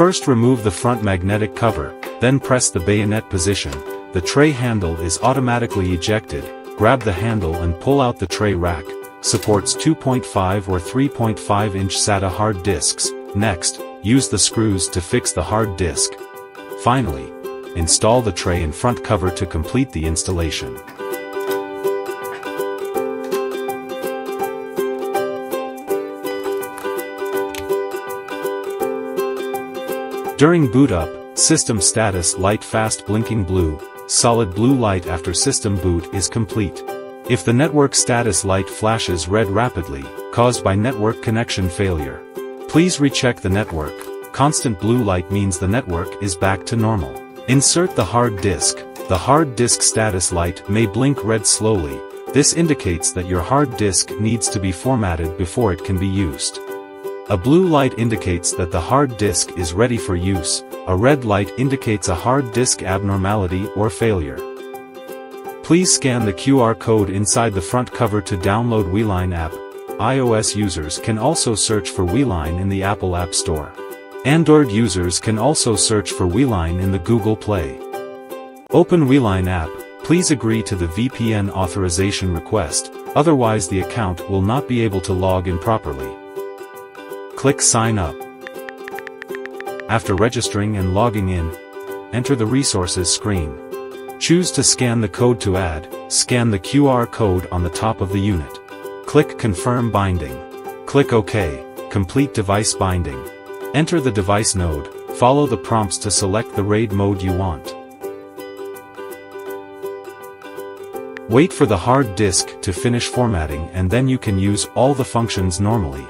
First remove the front magnetic cover, then press the bayonet position, the tray handle is automatically ejected, grab the handle and pull out the tray rack, supports 2.5 or 3.5 inch SATA hard disks, next, use the screws to fix the hard disk. Finally, install the tray and front cover to complete the installation. During boot up, system status light fast blinking blue, solid blue light after system boot is complete. If the network status light flashes red rapidly, caused by network connection failure, please recheck the network, constant blue light means the network is back to normal. Insert the hard disk, the hard disk status light may blink red slowly, this indicates that your hard disk needs to be formatted before it can be used. A blue light indicates that the hard disk is ready for use, a red light indicates a hard disk abnormality or failure. Please scan the QR code inside the front cover to download WeLine app. iOS users can also search for WeLine in the Apple App Store. Android users can also search for WeLine in the Google Play. Open WeLine app, please agree to the VPN authorization request, otherwise the account will not be able to log in properly. Click Sign Up. After registering and logging in, enter the resources screen. Choose to scan the code to add, scan the QR code on the top of the unit. Click Confirm Binding. Click OK, complete device binding. Enter the device node, follow the prompts to select the RAID mode you want. Wait for the hard disk to finish formatting and then you can use all the functions normally.